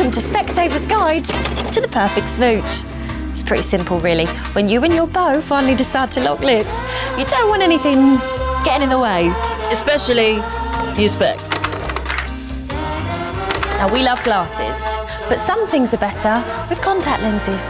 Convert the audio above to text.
Welcome to Specsaver's Guide to the Perfect Smooch. It's pretty simple, really. When you and your beau finally decide to lock lips, you don't want anything getting in the way. Especially your specs. Now, we love glasses, but some things are better with contact lenses.